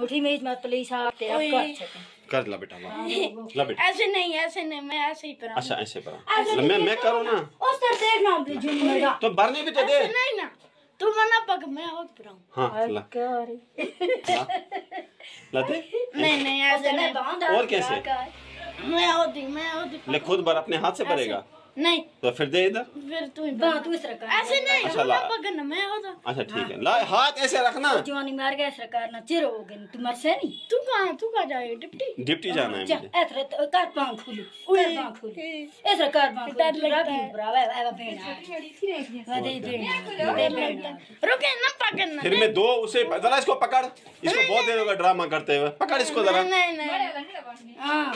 मुठी में मैं पुलिस आ तेरा ओए। कर ला बेटा ला। ला बेटा। ऐसे नहीं ऐसे नहीं मैं ऐसे ही पढ़ा अच्छा ऐसे पर मैं मैं करूँ ना? उस तरह देखना मेरा तो भरने भी तो दे। ऐसे नहीं ना। तू मना पक मैं और पढ़ाऊं। हाँ ला। नहीं नहीं ऐसे नहीं। और कैसे? मैं होती मैं होती ले खुद भर अपने हाथ से भरेगा नहीं। तो फिर दे इधर। फिर तू ही बाँध बना। तू इस तरह कर ऐसे नहीं। अच्छा, ला। ना पकड़ना मैं होता अच्छा ठीक है। ला हाथ ऐसे रखना। जवानी मार गया सरकार ना चिर हो गई तू मर से नहीं। तू कहाँ तू कहाँ जाएगी डिप्टी? डिप्टी जाना है मुझे। ऐसे तो कर पाँव खुली कर पाँव खुली। ऐसे कर पाँव खुली डर लगता रागी है। ब्रावा एवा बेना वदे बेना रुके ना पकड़ना फिर मैं दो उसे जरा इसको पकड़। इसको बहुत देर होगा ड्रामा करते हुए। पकड़ इसको जरा। नहीं नहीं। हाँ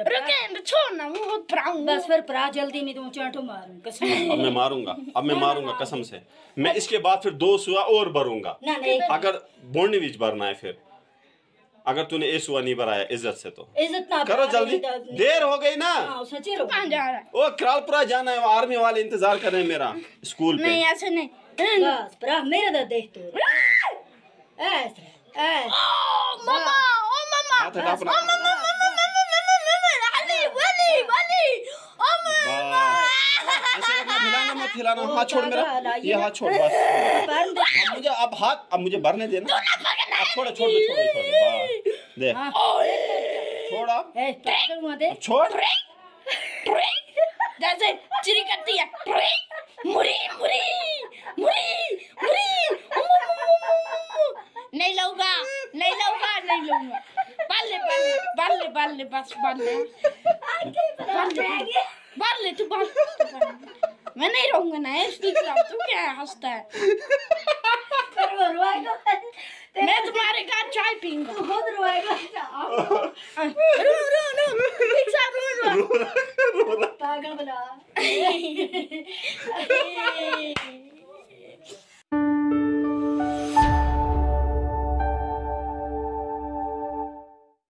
रुके छोड़ ना मैं बहुत बस फिर प्रा जल्दी नहीं तो चांटो मारूं कसम अब मैं मारूँगा अब मैं मारूँगा कसम से। मैं इसके बाद फिर दो सुआ और भरूँगा। अगर बोर्ड बीच भरना है फिर। अगर तूने ए सुआ नहीं भराया इज़्ज़त से तो। इज़्ज़त ना करो जल्दी। देर हो गई ना। हाँ सच्ची जा रहा है? ओ करालपुरा जाना है वो आर्मी वाले इंतज़ार कर रहे हैं मेरा स्कूल पे। नहीं ऐसे नहीं। बस प्रा मेरा दा देख ऐसे ऐसे ओ मामा ओ मामा हाथ हटा अपना ओ मामा मामा मामा मामा मामा अली वली वली ओ मामा बस। ऐसे रखना हिलाना मत हिलाना हाथ छोड़ मेरा ये हाथ छोड़ बस अब मुझे अब हाथ अब मुझे भरने देना अब छोड़ छोड़ दो छोड़ छोड़ दो दे छोड़ अब छोड़ जैसे चिरी करती है मुरी मुरी मुरी मुरी नहीं लूँगा नहीं लूँगा नहीं लूँगा। बल्ले बल्ले बल्ले बल्ले बस बल्ले। बल्ले। बल्ले तू बल्ले मैं नहीं रहूँगा ना इसलिए खिलाओ तू क्या हंसता है? मैं तुम्हारे घर चाय पीऊँगा। तू खुद रोएगा रो रो। रो रो रो। पागल बना।